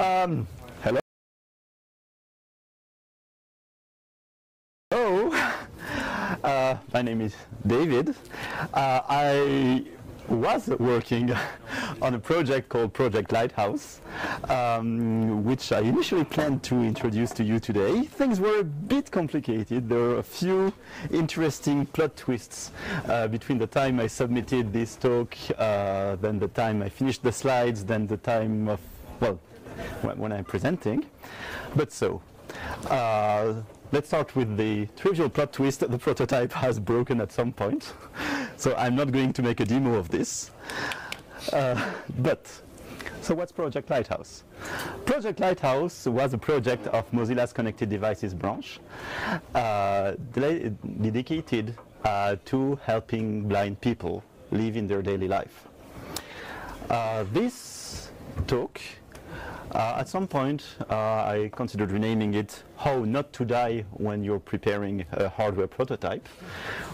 Um, hello. Hello. Uh, my name is David. Uh, I was working on a project called Project Lighthouse, um, which I initially planned to introduce to you today. Things were a bit complicated. There were a few interesting plot twists uh, between the time I submitted this talk, uh, then the time I finished the slides, then the time of, well, when, I'm presenting. But so, uh, let's start with the trivial plot twist. The prototype has broken at some point. so I'm not going to make a demo of this. Uh, but, so what's Project Lighthouse? Project Lighthouse was a project of Mozilla's Connected Devices branch uh, dedicated uh, to helping blind people live in their daily life. Uh, this talk uh, at some point, uh, I considered renaming it How Not to Die When You're Preparing a Hardware Prototype,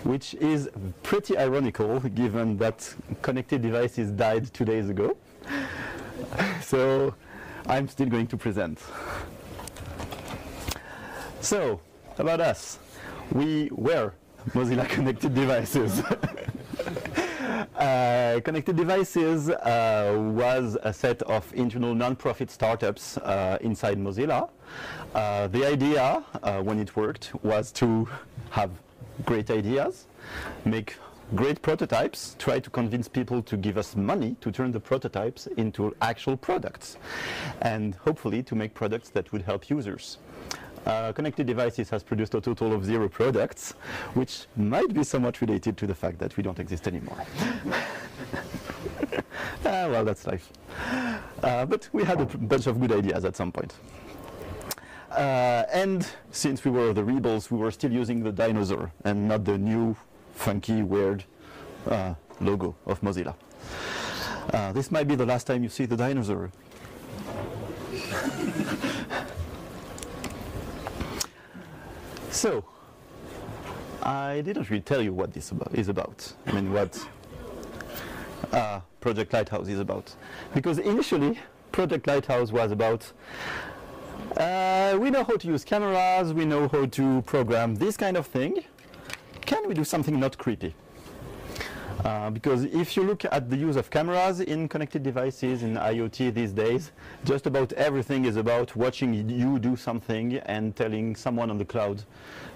which is pretty ironical given that connected devices died two days ago. so I'm still going to present. So, about us. We were Mozilla Connected Devices. Uh, Connected Devices uh, was a set of internal non-profit startups uh, inside Mozilla. Uh, the idea, uh, when it worked, was to have great ideas, make great prototypes, try to convince people to give us money to turn the prototypes into actual products, and hopefully to make products that would help users. Uh, Connected Devices has produced a total of zero products, which might be somewhat related to the fact that we don't exist anymore. Ah, well, that's life. Uh, but we had a bunch of good ideas at some point. Uh, and since we were the rebels, we were still using the dinosaur and not the new, funky, weird uh, logo of Mozilla. Uh, this might be the last time you see the dinosaur. So, I didn't really tell you what this about, is about. I mean, what uh, Project Lighthouse is about. Because initially, Project Lighthouse was about uh, we know how to use cameras, we know how to program this kind of thing. Can we do something not creepy? Uh, because if you look at the use of cameras in connected devices in IoT these days, just about everything is about watching you do something and telling someone on the cloud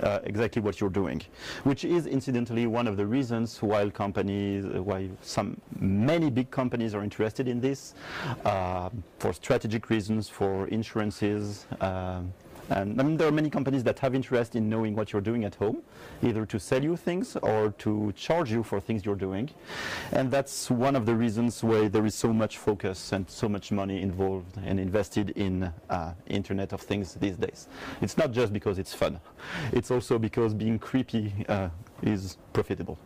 uh, exactly what you're doing, which is incidentally one of the reasons why companies, uh, why some many big companies are interested in this, uh, for strategic reasons, for insurances. And I mean, there are many companies that have interest in knowing what you're doing at home, either to sell you things or to charge you for things you're doing. And that's one of the reasons why there is so much focus and so much money involved and invested in uh, Internet of Things these days. It's not just because it's fun. It's also because being creepy uh, is profitable.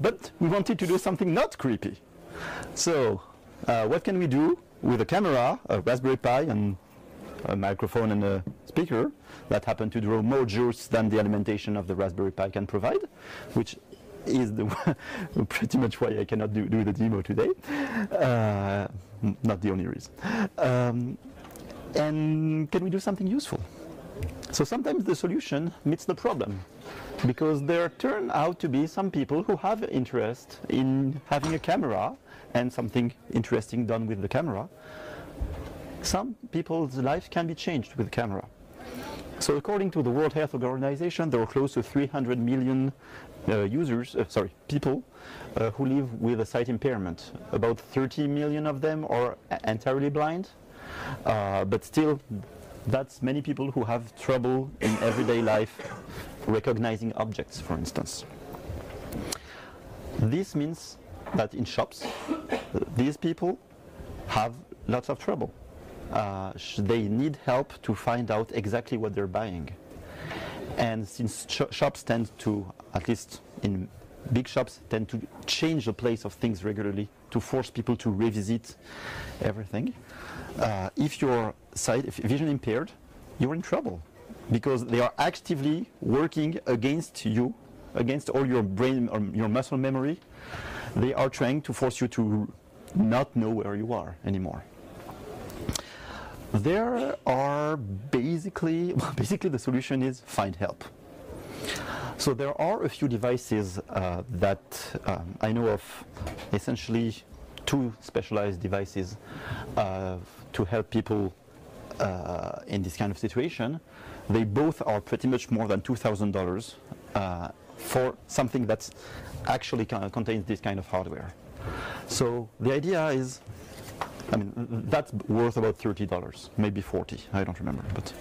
But we wanted to do something not creepy. So, uh, what can we do with a camera, a Raspberry Pi, and a microphone and a speaker that happen to draw more juice than the alimentation of the Raspberry Pi can provide, which is the pretty much why I cannot do, do the demo today. Uh, not the only reason. Um, and can we do something useful? So sometimes the solution meets the problem because there turn out to be some people who have interest in having a camera and something interesting done with the camera some people's lives can be changed with camera. So according to the World Health Organization, there are close to 300 million uh, users, uh, sorry, people uh, who live with a sight impairment. About 30 million of them are entirely blind, uh, but still, that's many people who have trouble in everyday life recognizing objects, for instance. This means that in shops, these people have lots of trouble uh, they need help to find out exactly what they're buying. And since sh- shops tend to, at least in big shops, tend to change the place of things regularly to force people to revisit everything, uh, if you're sight, if vision impaired, you're in trouble because they are actively working against you, against all your brain or your muscle memory. They are trying to force you to not know where you are anymore. There are basically, basically the solution is find help. So there are a few devices uh, that um, I know of, essentially two specialized devices uh, to help people uh, in this kind of situation. They both are pretty much more than $2,000 uh, for something that actually contains this kind of hardware. So the idea is, I mean, that's worth about $30, maybe 40, I don't remember, but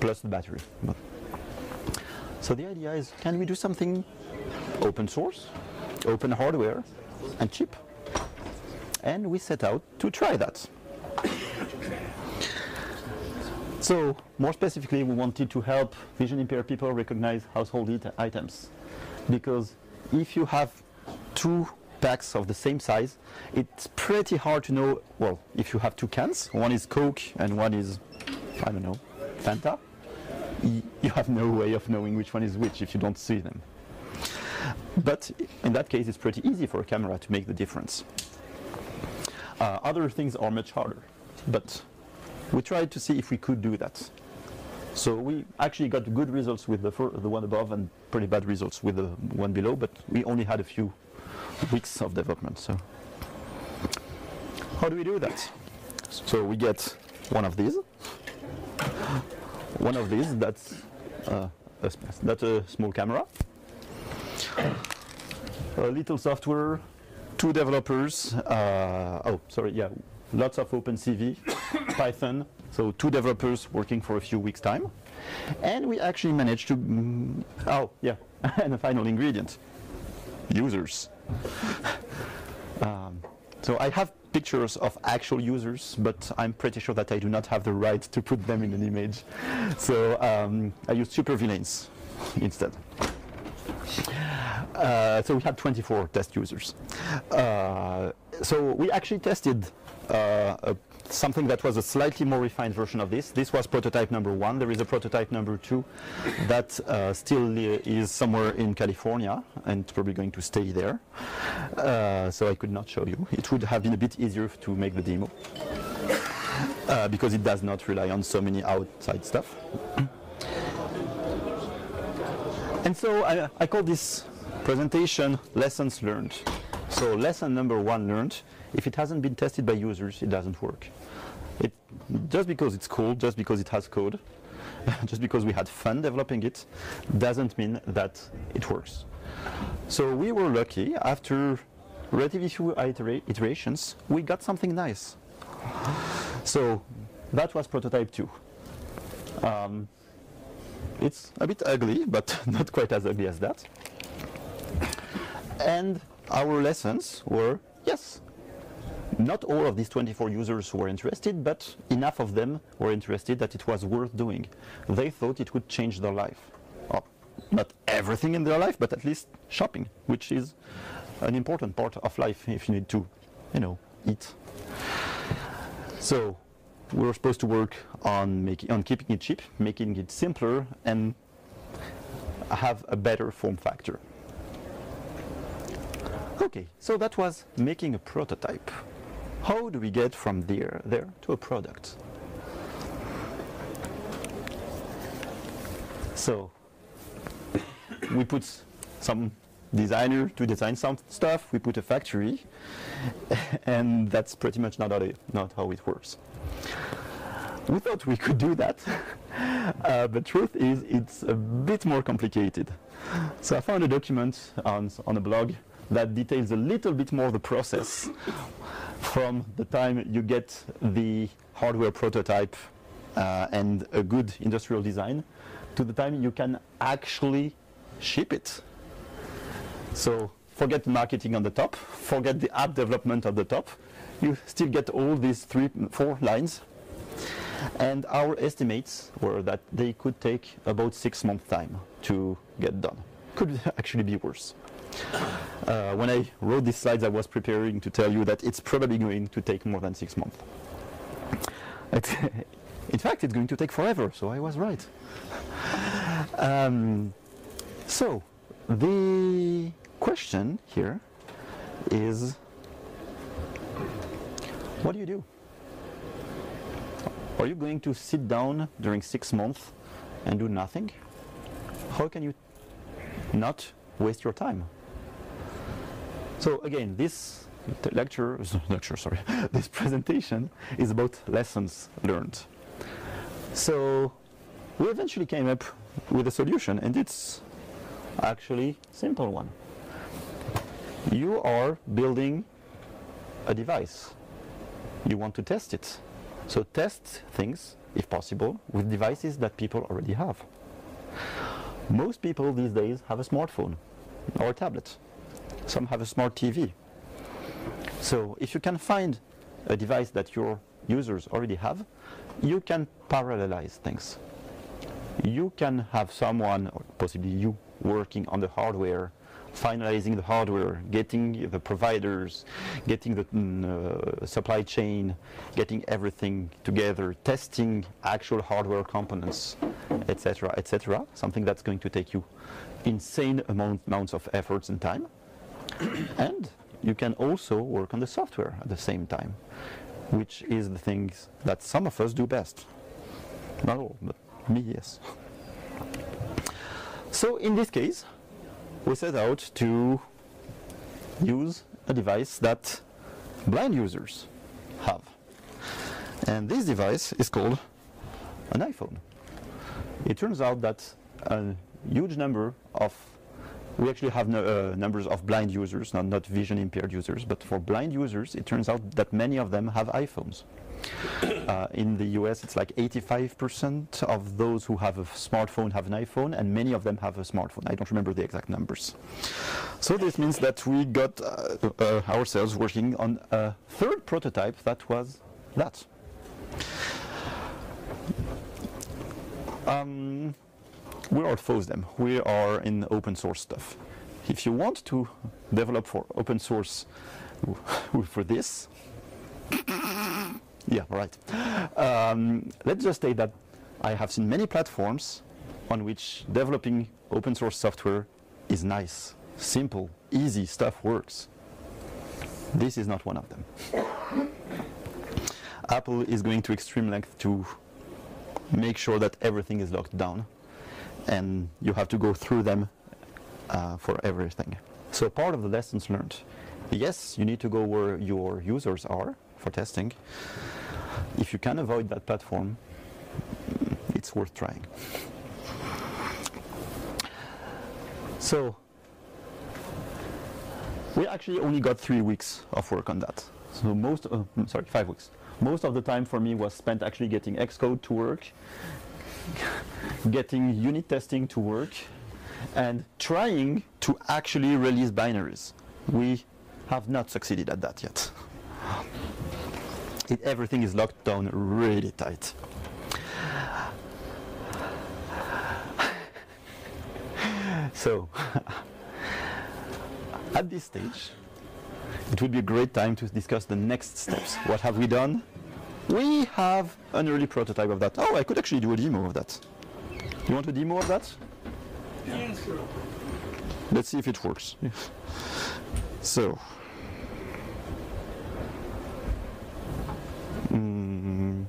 plus the battery. But so the idea is, can we do something open source, open hardware, and cheap? And we set out to try that. So, more specifically, we wanted to help vision impaired people recognize household items. Because if you have two packs of the same size, it's pretty hard to know, well, if you have two cans, one is Coke and one is, I don't know, Fanta, you have no way of knowing which one is which if you don't see them. But in that case, it's pretty easy for a camera to make the difference. Uh, other things are much harder, but we tried to see if we could do that. So we actually got good results with the, the one above and pretty bad results with the one below, but we only had a few weeks of development. So how do we do that? So we get one of these one of these, that's, uh, a, that's a small camera. A little software, two developers, uh, oh, sorry, yeah, lots of OpenCV, Python, so two developers working for a few weeks' time. And we actually managed to, mm, oh, yeah, and the final ingredient, users. um, so I have pictures of actual users, but I'm pretty sure that I do not have the right to put them in an image. So um, I used supervillains instead. Uh, so we had 24 test users. Uh, so we actually tested uh, a something that was a slightly more refined version of this. This was prototype number one. There is a prototype number two that uh, still is somewhere in California and probably going to stay there. Uh, so I could not show you. It would have been a bit easier to make the demo uh, because it does not rely on so many outside stuff. and so I, I call this presentation lessons learned. So lesson number one learned if it hasn't been tested by users, it doesn't work. It, just because it's cool, just because it has code, just because we had fun developing it, doesn't mean that it works. So we were lucky, after relatively few iterations, we got something nice. So that was prototype 2. Um, it's a bit ugly, but not quite as ugly as that. And our lessons were, yes, not all of these 24 users were interested, but enough of them were interested that it was worth doing. They thought it would change their life. Not everything in their life, but at least shopping, which is an important part of life if you need to, you know, eat. So we were supposed to work on making on keeping it cheap, making it simpler, and have a better form factor. Okay, so that was making a prototype. How do we get from there, there to a product? So we put some designer to design some stuff, we put a factory, and that's pretty much not how, it, not how it works. We thought we could do that, uh, the truth is it's a bit more complicated. So I found a document on, on a blog that details a little bit more the process from the time you get the hardware prototype uh, and a good industrial design to the time you can actually ship it. So forget marketing on the top, forget the app development on the top, you still get all these three, four lines. And our estimates were that they could take about six months time to get done. Could actually be worse. Uh, when I wrote these slides, I was preparing to tell you that it's probably going to take more than six months. in fact, it's going to take forever, so I was right. Um, so, the question here is, what do you do? Are you going to sit down during six months and do nothing? How can you not waste your time? So again, this lecture, lecture, sorry, this presentation is about lessons learned. So we eventually came up with a solution, and it's actually simple one. You are building a device. You want to test it. So test things, if possible, with devices that people already have. Most people these days have a smartphone or a tablet. Some have a smart TV. So if you can find a device that your users already have, you can parallelize things. You can have someone, or possibly you, working on the hardware, finalizing the hardware, getting the providers, getting the mm, uh, supply chain, getting everything together, testing actual hardware components, etc., etc. Something that's going to take you insane amount, amounts of efforts and time. And you can also work on the software at the same time, which is the things that some of us do best. Not all, but me, yes. So in this case, we set out to use a device that blind users have. And this device is called an iPhone. It turns out that a huge number of we actually have no, uh, numbers of blind users, not, not vision impaired users, but for blind users, it turns out that many of them have iPhones. Uh, in the US, it's like 85% of those who have a smartphone have an iPhone, and many of them have a smartphone. I don't remember the exact numbers. So this means that we got uh, uh, ourselves working on a third prototype that was that. Um, we are FOSDEM. We are in open source stuff. If you want to develop for open source for this, yeah, right. Um, let's just say that I have seen many platforms on which developing open source software is nice, simple, easy, stuff works. This is not one of them. Apple is going to extreme length to make sure that everything is locked down and you have to go through them uh, for everything. So part of the lessons learned, yes, you need to go where your users are for testing. If you can avoid that platform, it's worth trying. So we actually only got three weeks of work on that. So most, uh, sorry, five weeks. Most of the time for me was spent actually getting Xcode to work, getting unit testing to work and trying to actually release binaries. We have not succeeded at that yet. It, everything is locked down really tight. so, at this stage, it would be a great time to discuss the next steps. What have we done? We have an early prototype of that. Oh, I could actually do a demo of that. You want a demo of that? Yes. Let's see if it works. so. Mm,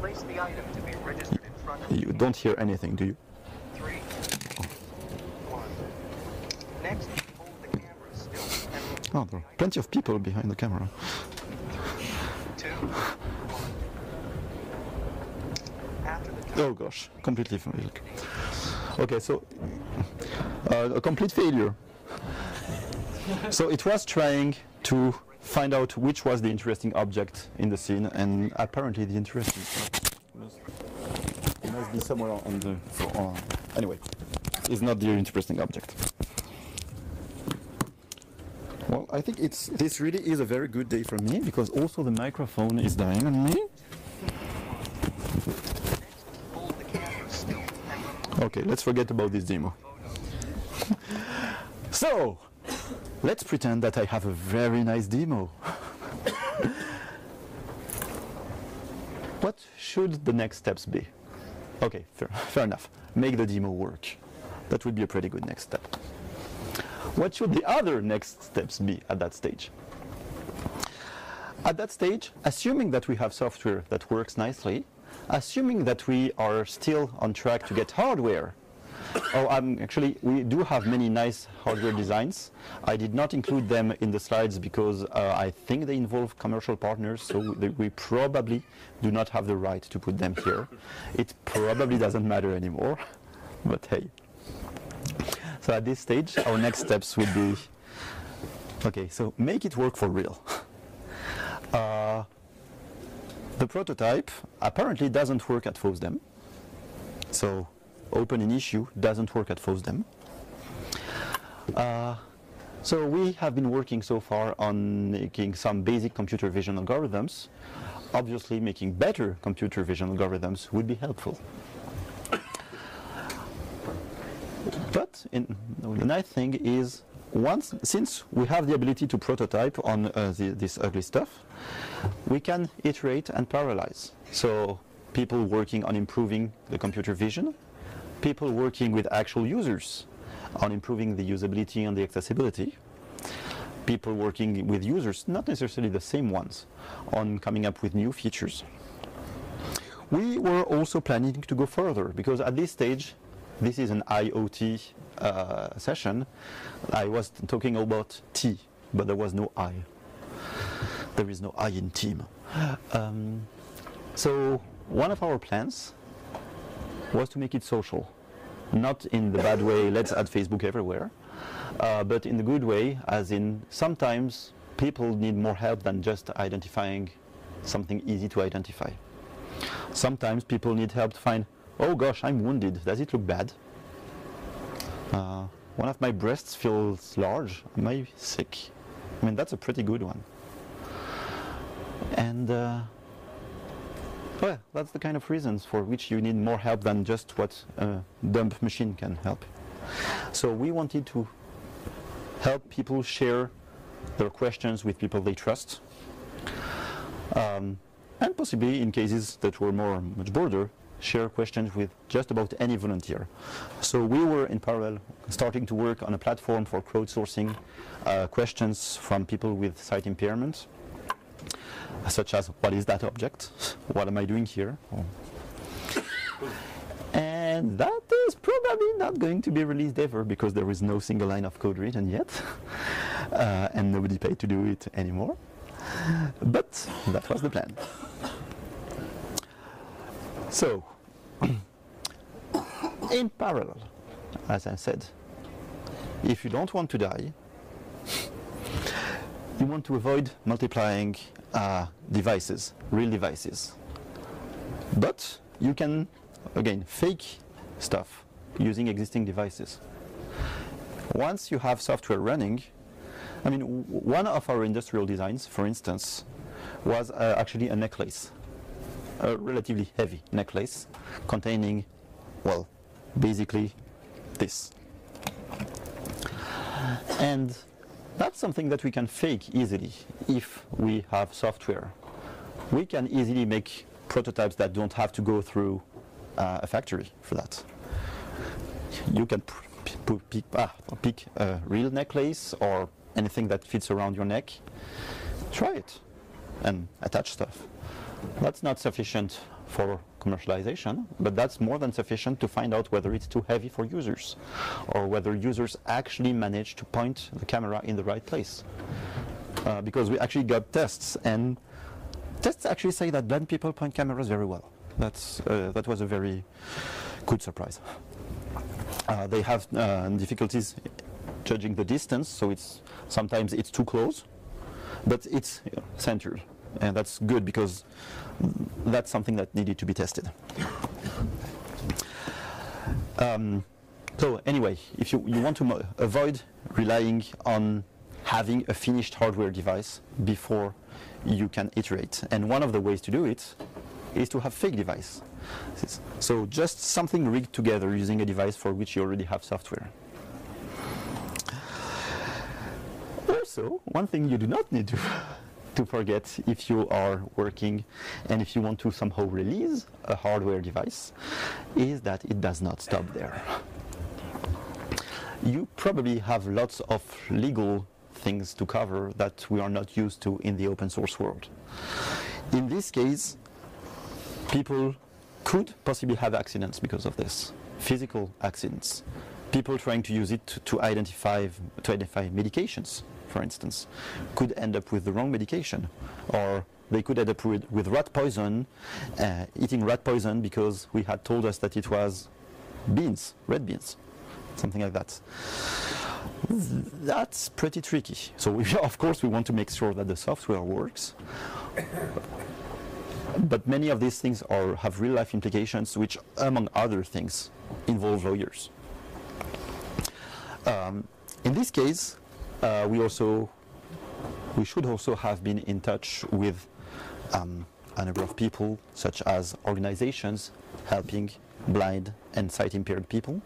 Place the item to be registered in front of you don't hear anything, do you? Three, one. Next, hold the camera still and Oh, there are plenty of people behind the camera. two, one. After the Oh gosh, completely failed. Okay, so uh, a complete failure. So it was trying to find out which was the interesting object in the scene, and apparently the interesting must, must be somewhere on the. Uh, anyway, is not the interesting object. Well, I think it's this really is a very good day for me because also the microphone is dying on me. hold the camera still and Okay, let's forget about this demo. so, let's pretend that I have a very nice demo. what should the next steps be? Okay, fair, fair enough. Make the demo work. That would be a pretty good next step. What should the other next steps be at that stage? At that stage, assuming that we have software that works nicely, assuming that we are still on track to get hardware, oh, um, actually, we do have many nice hardware designs. I did not include them in the slides because uh, I think they involve commercial partners, so th- we probably do not have the right to put them here. It probably doesn't matter anymore, but hey. So at this stage, our next steps will be, okay, so make it work for real. Uh, the prototype apparently doesn't work at FOSDEM. So open an issue doesn't work at FOSDEM. Uh, so we have been working so far on making some basic computer vision algorithms. Obviously, making better computer vision algorithms would be helpful. But in, the nice thing is, once since we have the ability to prototype on uh, the, this ugly stuff, we can iterate and parallelize. So people working on improving the computer vision, people working with actual users on improving the usability and the accessibility, people working with users, not necessarily the same ones, on coming up with new features. We were also planning to go further because at this stage, this is an IoT uh, session. I was talking about T, but there was no I. There is no I in team. Um, so one of our plans was to make it social, not in the bad way. Let's add Facebook everywhere, uh, but in the good way, as in sometimes people need more help than just identifying something easy to identify. Sometimes people need help to find, oh gosh, I'm wounded. Does it look bad? Uh, one of my breasts feels large. Am I sick? I mean, that's a pretty good one. And uh, well, that's the kind of reasons for which you need more help than just what a dumb machine can help. So we wanted to help people share their questions with people they trust. Um, and possibly in cases that were more much broader, share questions with just about any volunteer. So we were in parallel starting to work on a platform for crowdsourcing uh, questions from people with sight impairment, such as what is that object? What am I doing here? And that is probably not going to be released ever because there is no single line of code written yet, uh, and nobody paid to do it anymore. But that was the plan. So, in parallel, as I said, if you don't want to die, you want to avoid multiplying uh, devices, real devices. But you can, again, fake stuff using existing devices. Once you have software running, I mean, one of our industrial designs, for instance, was uh, actually a necklace, a relatively heavy necklace containing, well, basically this. And that's something that we can fake easily if we have software. We can easily make prototypes that don't have to go through uh, a factory for that. You can pick, ah, pick a real necklace or anything that fits around your neck. Try it and attach stuff. That's not sufficient for commercialization, but that's more than sufficient to find out whether it's too heavy for users or whether users actually manage to point the camera in the right place. Uh, because we actually got tests, and tests actually say that blind people point cameras very well. That's, uh, that was a very good surprise. Uh, they have uh, difficulties judging the distance, so it's sometimes it's too close, but it's centered, and that's good because that's something that needed to be tested. Um, so anyway, if you, you want to avoid relying on having a finished hardware device before you can iterate, and one of the ways to do it is to have fake device. So just something rigged together using a device for which you already have software. Also, one thing you do not need to, to forget if you are working and if you want to somehow release a hardware device is that it does not stop there. You probably have lots of legal things to cover that we are not used to in the open source world. In this case, people could possibly have accidents because of this, physical accidents. People trying to use it to, to identify to identify medications, for instance, could end up with the wrong medication, or they could end up with, with rat poison, uh, eating rat poison because we had told us that it was beans, red beans, something like that. That's pretty tricky. So we, of course we want to make sure that the software works. But many of these things are, have real life implications, which, among other things, involve lawyers. Um, in this case, uh, we also we should also have been in touch with um, a number of people, such as organizations helping blind and sight impaired people,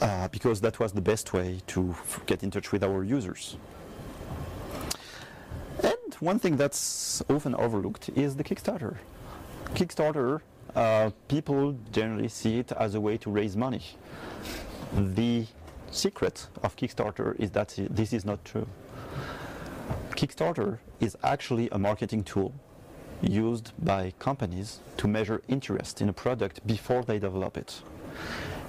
uh, because that was the best way to get in touch with our users. And one thing that's often overlooked is the Kickstarter. Kickstarter, uh, people generally see it as a way to raise money. The secret of Kickstarter is that this is not true. Kickstarter is actually a marketing tool used by companies to measure interest in a product before they develop it.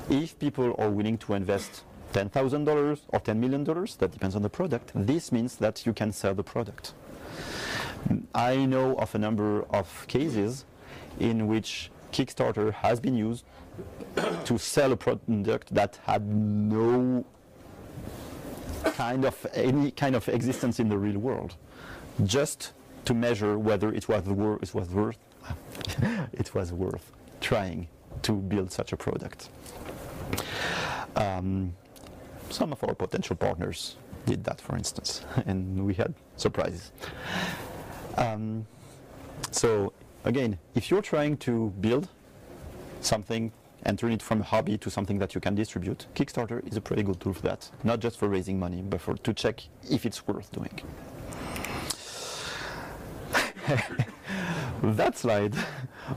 If people are willing to invest $10,000 or $10 million, that depends on the product, this means that you can sell the product. I know of a number of cases in which Kickstarter has been used to sell a product that had no kind of any kind of existence in the real world, just to measure whether it was worth it was worth it was worth trying to build such a product. Um, some of our potential partners did that, for instance, and we had surprises. Um, so again, if you're trying to build something and turn it from a hobby to something that you can distribute, Kickstarter is a pretty good tool for that. Not just for raising money, but for to check if it's worth doing. that slide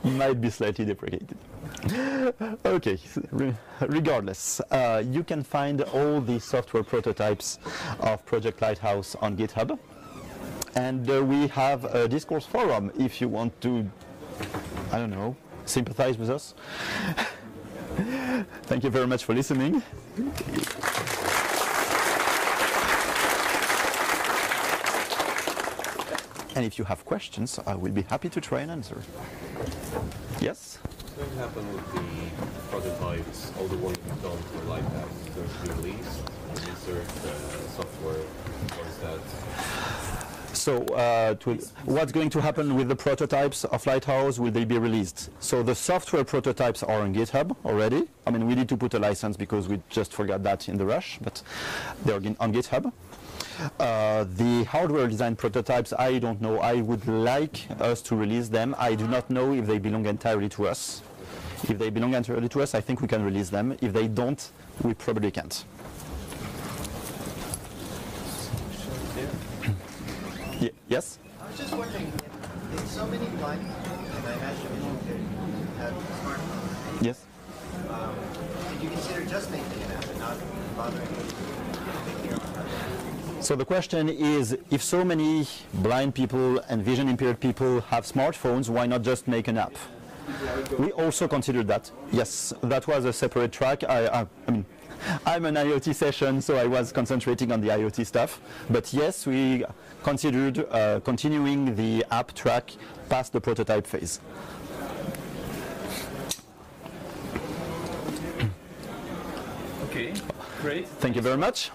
might be slightly deprecated. Okay, re- regardless, uh, you can find all the software prototypes of Project Lighthouse on GitHub. And uh, we have a discourse forum if you want to, I don't know, sympathize with us. Thank you very much for listening. And if you have questions, I will be happy to try and answer. Yes? What's going to happen with the prototypes, all the work you've done for Lighthouse? Uh, software? Or is that So, uh, to, what's going to happen with the prototypes of Lighthouse? Will they be released? So, the software prototypes are on GitHub already. I mean, we need to put a license because we just forgot that in the rush, but they're on GitHub. Uh, the hardware design prototypes, I don't know. I would like us to release them. I do not know if they belong entirely to us. If they belong entirely to us, I think we can release them. If they don't, we probably can't. Ye- yes? I was just wondering, so many blind people, and I imagine you have smartphones, Yes. um, did you consider just making an app and not bothering making your own app? So the question is, if so many blind people and vision impaired people have smartphones, why not just make an app? We also considered that. Yes, that was a separate track. I, I, I mean, I'm an IoT session, so I was concentrating on the IoT stuff. But yes, we considered uh, continuing the app track past the prototype phase. Okay, great. Thank you very much.